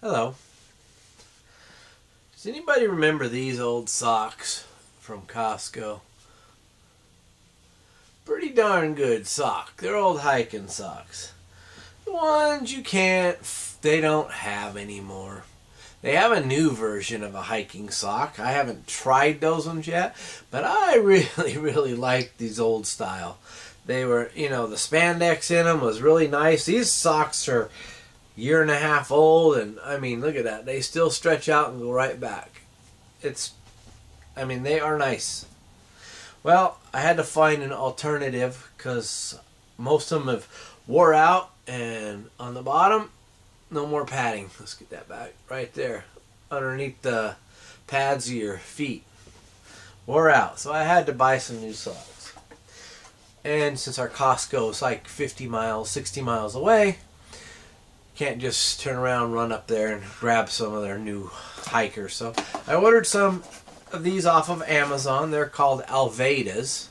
Hello. Does anybody remember these old socks from Costco? Pretty darn good sock. They're old hiking socks. The ones you can't, they don't have anymore. They have a new version of a hiking sock. I haven't tried those ones yet, but I really, really like these old style. They were, you know, the spandex in them was really nice. These socks are year and a half old, and I mean, look at that. They still stretch out and go right back. It's, I mean, they are nice. Well, I had to find an alternative because most of them have wore out, and on the bottom, no more padding. Let's get that back right there, underneath the pads of your feet. Wore out, so I had to buy some new socks. And since our Costco is like 50 miles, 60 miles away, can't just turn around, run up there, and grab some of their new hikers. So I ordered some of these off of Amazon. They're called Alvadas,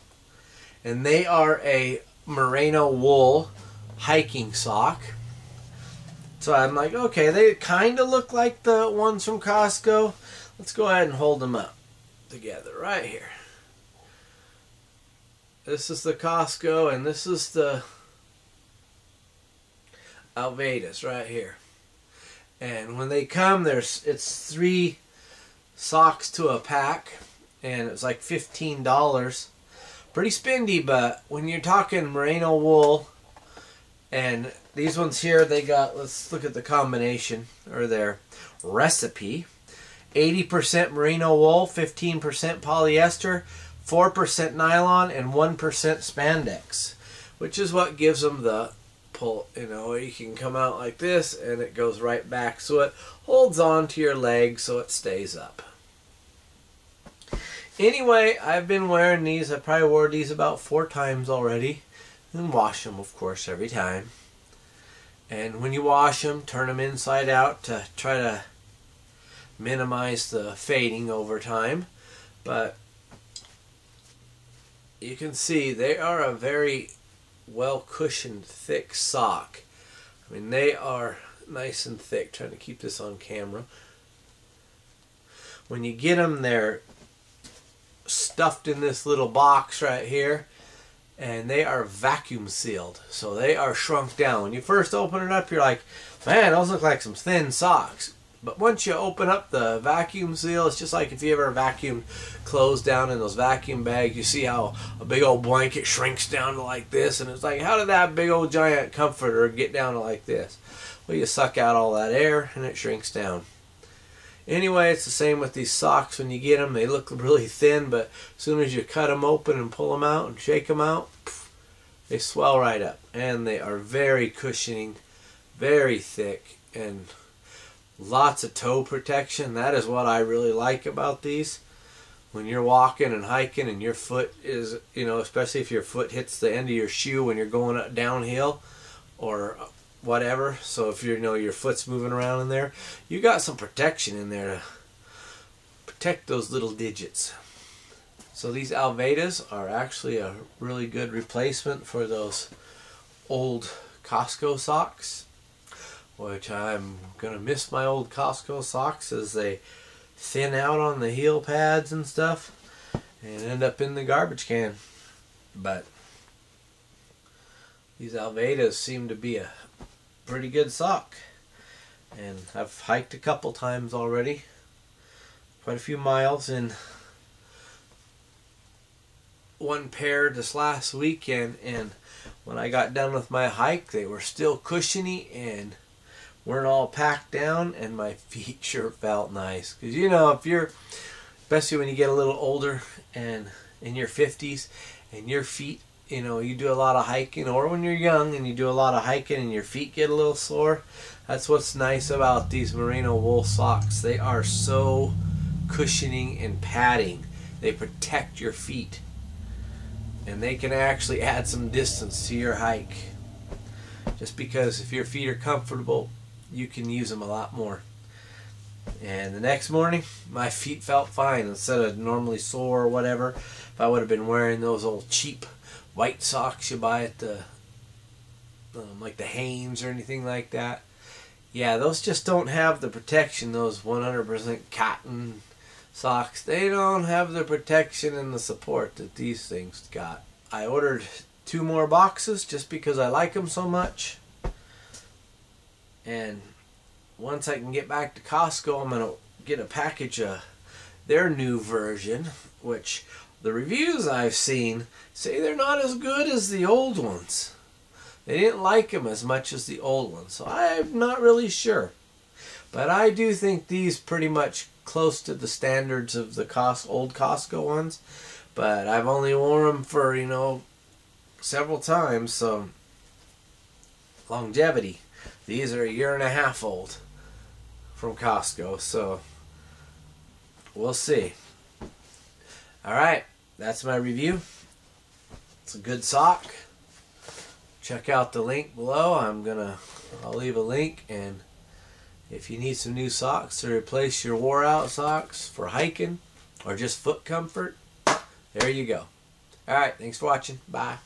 and they are a merino wool hiking sock. So I'm like, okay, they kind of look like the ones from Costco. Let's go ahead and hold them up together right here. This is the Costco, and this is the Alvadas right here. And when they come, there's it's three socks to a pack, and it's like fifteen dollars. Pretty spendy, but when you're talking merino wool, and these ones here, they got. Let's look at the combination or their recipe. 80% merino wool, 15% polyester, 4% nylon, and 1% spandex, which is what gives them the pull, you know, you can come out like this and it goes right back so it holds on to your leg so it stays up. Anyway, I've been wearing these. I probably wore these about four times already. And wash them, of course, every time. And when you wash them, turn them inside out to try to minimize the fading over time. But you can see they are a very well cushioned, thick sock. I mean, they are nice and thick. Trying to keep this on camera. When you get them, they're stuffed in this little box right here and they are vacuum sealed so they are shrunk down when you first open it up you're like man those look like some thin socks but once you open up the vacuum seal, it's just like if you ever vacuum clothes down in those vacuum bags, you see how a big old blanket shrinks down to like this, and it's like, how did that big old giant comforter get down to like this? Well, you suck out all that air, and it shrinks down. Anyway, it's the same with these socks. When you get them, they look really thin, but as soon as you cut them open and pull them out and shake them out, they swell right up. And they are very cushioning, very thick, and lots of toe protection. That is what I really like about these. When you're walking and hiking and your foot is, you know, especially if your foot hits the end of your shoe when you're going up downhill or whatever. So if you know your foot's moving around in there, you got some protection in there to protect those little digits. So these Alvadas are actually a really good replacement for those old Costco socks which I'm going to miss my old Costco socks as they thin out on the heel pads and stuff and end up in the garbage can. But these Alvadas seem to be a pretty good sock. And I've hiked a couple times already. Quite a few miles in one pair this last weekend and when I got done with my hike they were still cushiony and weren't all packed down and my feet sure felt nice. Because you know if you're especially when you get a little older and in your 50s and your feet you know you do a lot of hiking or when you're young and you do a lot of hiking and your feet get a little sore that's what's nice about these merino wool socks. They are so cushioning and padding. They protect your feet. And they can actually add some distance to your hike. Just because if your feet are comfortable you can use them a lot more. And the next morning, my feet felt fine instead of normally sore or whatever. If I would have been wearing those old cheap white socks you buy at the, um, like the Hanes or anything like that, yeah, those just don't have the protection. Those 100% cotton socks, they don't have the protection and the support that these things got. I ordered two more boxes just because I like them so much. And once I can get back to Costco, I'm going to get a package of their new version, which the reviews I've seen say they're not as good as the old ones. They didn't like them as much as the old ones, so I'm not really sure. But I do think these pretty much close to the standards of the cost old Costco ones. But I've only worn them for you know several times, so longevity. These are a year and a half old from Costco, so we'll see. All right, that's my review. It's a good sock. Check out the link below. I'm gonna, I'll leave a link, and if you need some new socks to replace your wore out socks for hiking or just foot comfort, there you go. All right, thanks for watching. Bye.